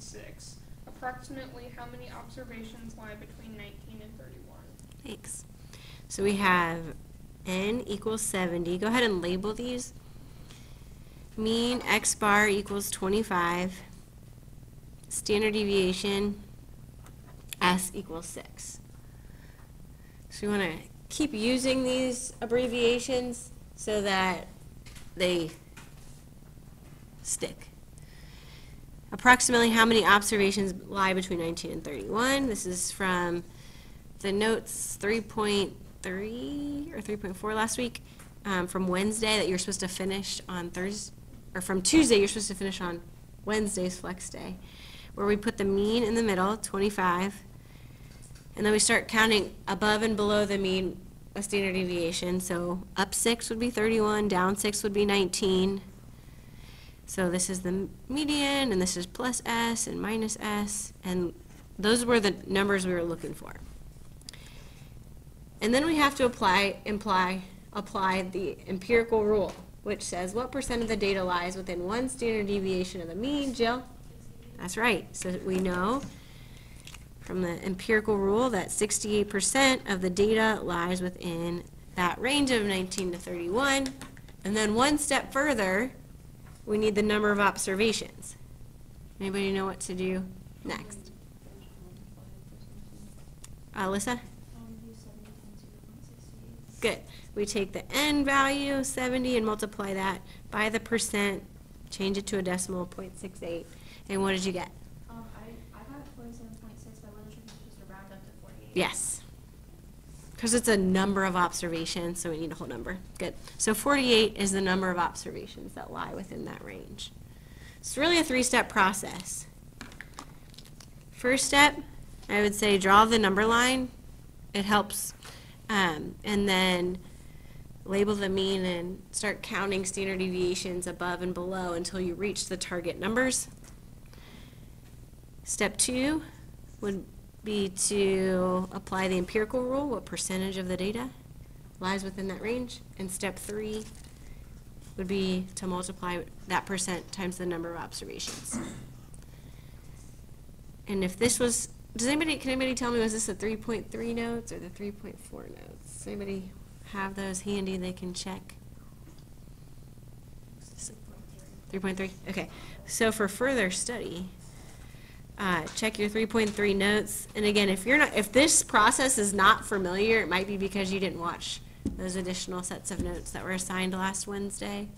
six. Approximately how many observations lie between nineteen and thirty-one? Thanks. So we have n equals 70. Go ahead and label these. Mean x bar equals 25. Standard deviation s equals 6. So we want to keep using these abbreviations so that they stick. Approximately how many observations lie between 19 and 31? This is from the notes 3.3 or 3.4 last week um, from Wednesday that you're supposed to finish on Thursday, or from Tuesday, you're supposed to finish on Wednesday's flex day, where we put the mean in the middle, 25, and then we start counting above and below the mean a standard deviation. So up six would be 31, down six would be 19. So this is the median, and this is plus S and minus S, and those were the numbers we were looking for. And then we have to apply, imply, apply the empirical rule, which says what percent of the data lies within one standard deviation of the mean, Jill? That's right, so we know from the empirical rule that sixty-eight percent of the data lies within that range of nineteen to thirty-one. And then one step further, we need the number of observations. Anybody know what to do next? Alyssa? Good. We take the n value, 70, and multiply that by the percent, change it to a decimal, 0.68, and what did you get? Um, I, I got forty-seven point six, but I wasn't sure if you're round up to forty-eight. Yes. Because it's a number of observations, so we need a whole number. Good. So 48 is the number of observations that lie within that range. It's really a three-step process. First step, I would say draw the number line. It helps. Um, and then label the mean and start counting standard deviations above and below until you reach the target numbers. Step two would be to apply the empirical rule, what percentage of the data lies within that range. And step three would be to multiply that percent times the number of observations. And if this was, does anybody, can anybody tell me, was this the three point three notes or the three point four notes? Does anybody have those handy they can check? Three point three, okay. So for further study, uh, check your three point three notes. And again, if you're not, if this process is not familiar, it might be because you didn't watch those additional sets of notes that were assigned last Wednesday.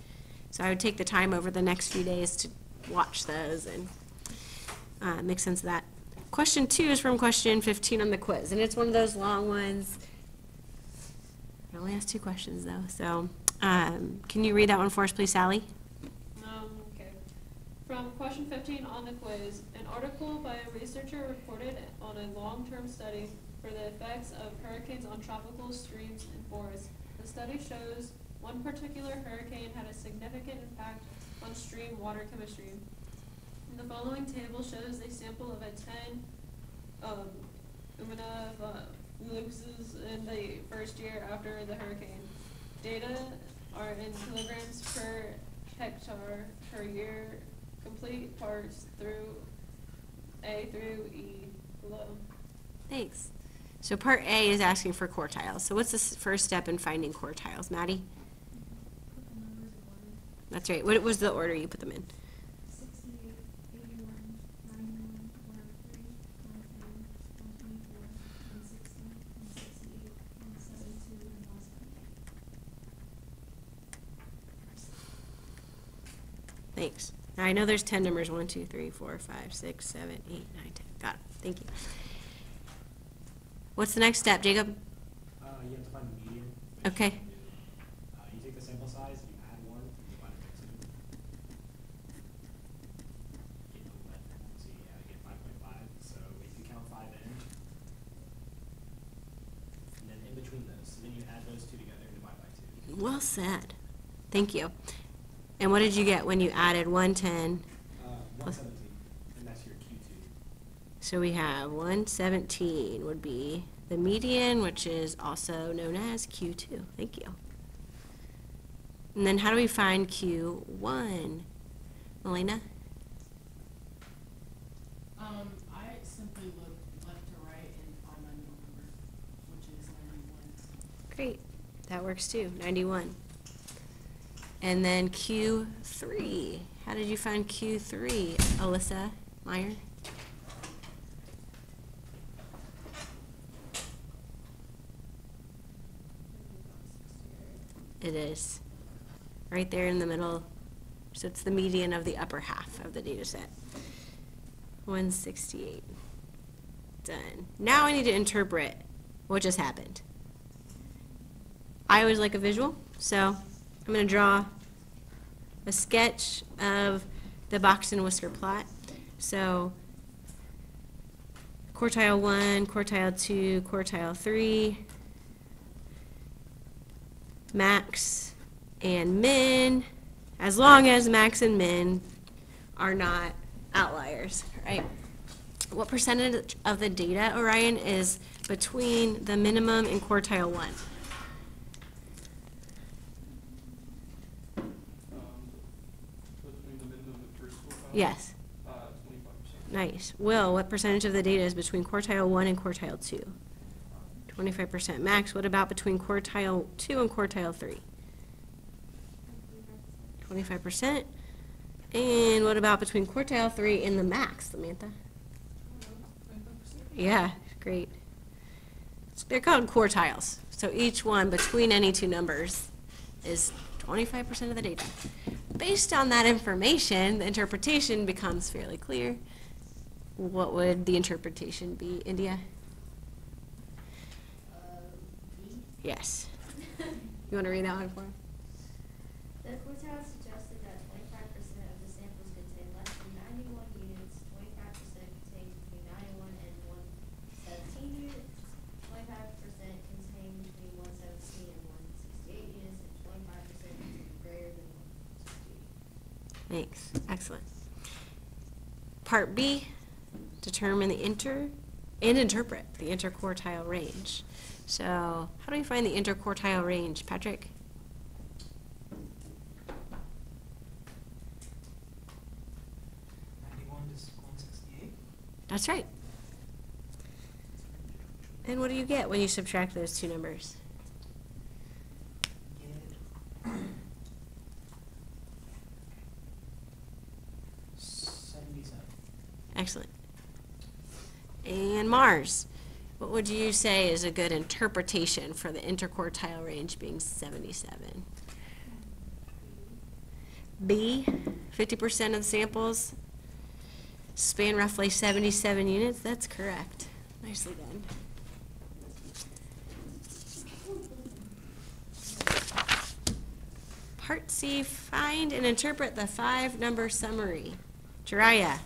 So I would take the time over the next few days to watch those and uh, make sense of that. Question two is from question fifteen on the quiz, and it's one of those long ones. It only has two questions though, so, um, can you read that one for us, please, Sally? From question fifteen on the quiz, an article by a researcher reported on a long-term study for the effects of hurricanes on tropical streams and forests. The study shows one particular hurricane had a significant impact on stream water chemistry. The following table shows a sample of a ten, um, ammonia fluxes in the first year after the hurricane. Data are in kilograms per hectare per year, complete parts through A through E below. Thanks. So part A is asking for quartiles. So what's the first step in finding quartiles? Maddie? That's right. What was the order you put them in? Sixty-eight, eighty-one, ninety-one, one oh three, one ten, one twenty-four, one sixty, one sixty-eight, one seventy-two, and one seventy-eight. Thanks. I know there's 10 numbers, one, two, three, four, five, six, seven, eight, nine, 10. Got it. Thank you. What's the next step, Jacob? Uh, you have to find the median. Okay. Uh, you take the sample size, you add one, you divide it by two. Get the left, so you uh, get five point five, so if you count five in. And then in between those, so then you add those two together and divide by two. Well said. Thank you. And what did you get when you added 110? Uh, one seventeen, and that's your Q two. So we have 117 would be the median, which is also known as Q2. Thank you. And then how do we find Q1? Melina? I simply look left to right and find my middle number, which is ninety-one. Great, that works too, ninety-one. And then Q three, how did you find Q three, Alyssa Meyer? It is, right there in the middle, so it's the median of the upper half of the data set. One sixty-eight. Done. Now I need to interpret what just happened. I always like a visual, so I'm going to draw a sketch of the box and whisker plot. So quartile 1, quartile 2, quartile 3, max and min, as long as max and min are not outliers, right? What percentage of the data, Orion, is between the minimum and quartile 1? Yes, Uh, twenty-five percent. nice. Will, what percentage of the data is between quartile one and quartile two? Twenty-five percent. Max, what about between quartile two and quartile three? Twenty-five percent. And what about between quartile three and the max, Samantha? Yeah, great. They're called quartiles, so each one between any two numbers is twenty-five percent of the data. Based on that information, the interpretation becomes fairly clear. What would the interpretation be, India? Uh, Yes. You want to read that one for him? The quartile suggested that twenty-five percent of the samples contain less than ninety-one units, twenty-five percent contained between ninety-one and one seventeen units, twenty-five percent contained between one seventeen and one sixty-eight units, and twenty-five percent contained greater than one sixty-eight. Thanks, excellent. Part B, determine the inter, and interpret the interquartile range. So, how do we find the interquartile range, Patrick? Ninety-one to one sixty-eight? That's right. And what do you get when you subtract those two numbers? Get seventy-seven. Excellent. And Mars, what would you say is a good interpretation for the interquartile range being 77? B, 50% of the samples span roughly 77 units. That's correct. Nicely done. Part C, find and interpret the five-number summary. Jariah.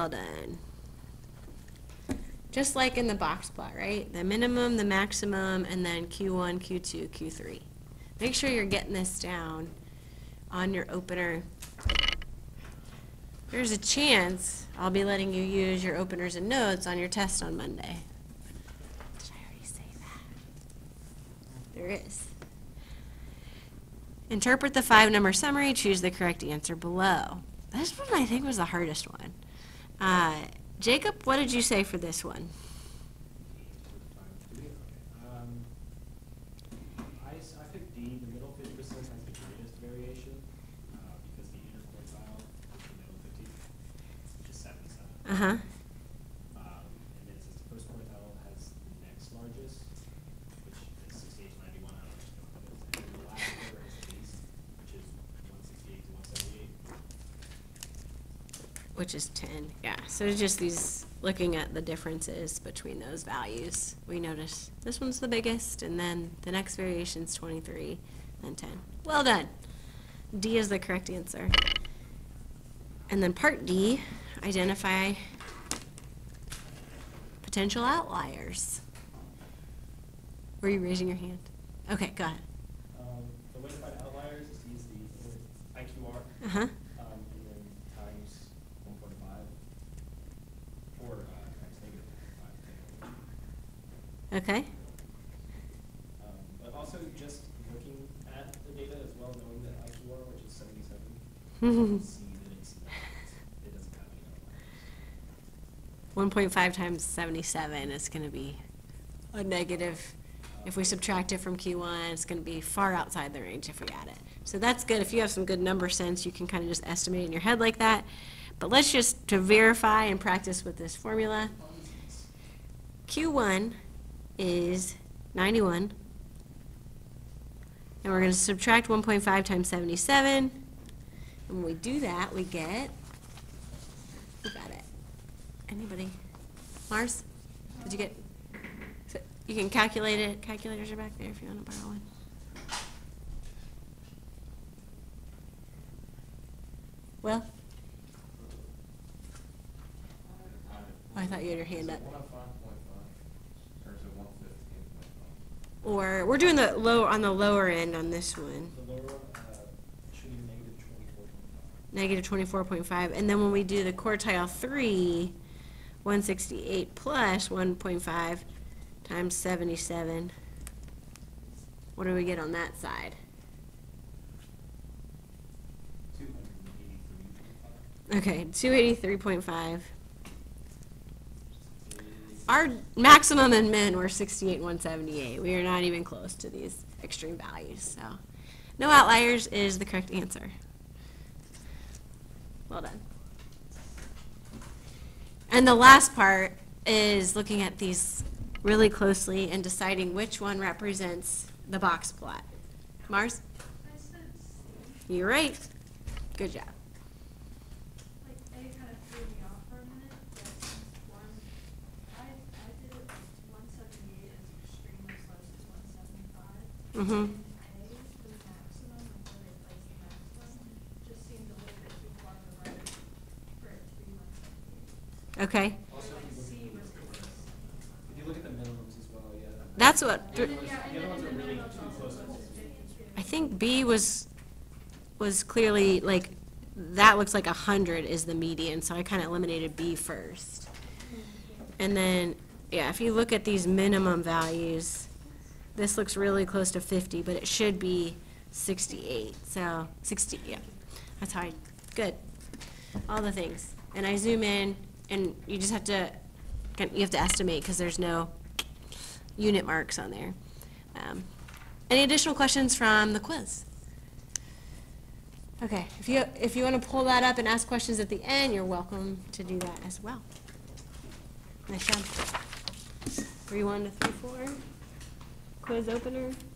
Well done. Just like in the box plot, right? The minimum, the maximum, and then Q1, Q2, Q3. Make sure you're getting this down on your opener. There's a chance I'll be letting you use your openers and notes on your test on Monday. Did I already say that? There is. Interpret the five-number summary, choose the correct answer below. This one I think was the hardest one. Uh, Jacob, what did you say for this one? Um, I, s- I picked D, the middle fifty percent has the greatest variation, uh, because the inner quartile is the middle fifty, which seventy-seven. Uh-huh. Um, and then it says the first quartile has the next largest, which is sixty-eight to ninety-one, I don't know what that is. And then the last quarter is the least, which is one sixty-eight to one seventy-eight. Which is 10, yeah. So it's just these, looking at the differences between those values. We notice this one's the biggest, and then the next variation is 23, then 10. Well done. D is the correct answer. And then part D, identify potential outliers. Were you raising your hand? Okay, go ahead. Um, the way to find outliers is to use the IQR, Uh-huh. um, and then times one point five, or, uh, times negative one point five. Okay. Um, but also just looking at the data as well, knowing that IQR, which is seventy-seven, see that it's not, it doesn't have any outliers. One point five times seventy-seven is gonna be a negative. If we subtract it from Q one, it's gonna be far outside the range if we add it. So that's good. If you have some good number sense, you can kind of just estimate in your head like that. But let's just, to verify and practice with this formula, Q one is ninety-one. And we're gonna subtract one point five times seventy-seven. And when we do that, we get, who got it? Anybody? Mars? Did you get? so You can calculate it, calculators are back there if you wanna borrow one. Well? I thought you had your hand up. One oh five point five, or is it one fifteen point five? Or, we're doing the low, on the lower end on this one, The lower uh, should be negative twenty-four point five. negative twenty-four point five, and then when we do the quartile three, one sixty-eight plus one point five times seventy-seven, what do we get on that side? Two hundred and eighty-three point five. Okay, two eighty-three point five. Our maximum and min were sixty-eight, one seventy-eight. We are not even close to these extreme values, so. No outliers is the correct answer. Well done. And the last part is looking at these really closely and deciding which one represents the box plot. Mars? I said C. You're right. Good job. Like, A kind of threw me off for a minute, but since one, I, I did it like one seventy-eight as extreme as close as one seventy-five. Mm-hmm. A, the maximum, like where they place the maximum, just seemed a little bit too far to the right for it to be one seventy-eight. Okay. If you look, at the minimums as well, yeah. That's what. I think B was, was clearly, like, that looks like a hundred is the median, so I kind of eliminated B first. And then, yeah, if you look at these minimum values, this looks really close to fifty, but it should be sixty-eight, so, sixty, yeah. That's how I, good. All the things. And I zoom in, and you just have to, you have to estimate, because there's no unit marks on there. Um, Any additional questions from the quiz? Okay, if you, if you want to pull that up and ask questions at the end, you're welcome to do that as well. Nice job. Three, one to three, four. Quiz opener.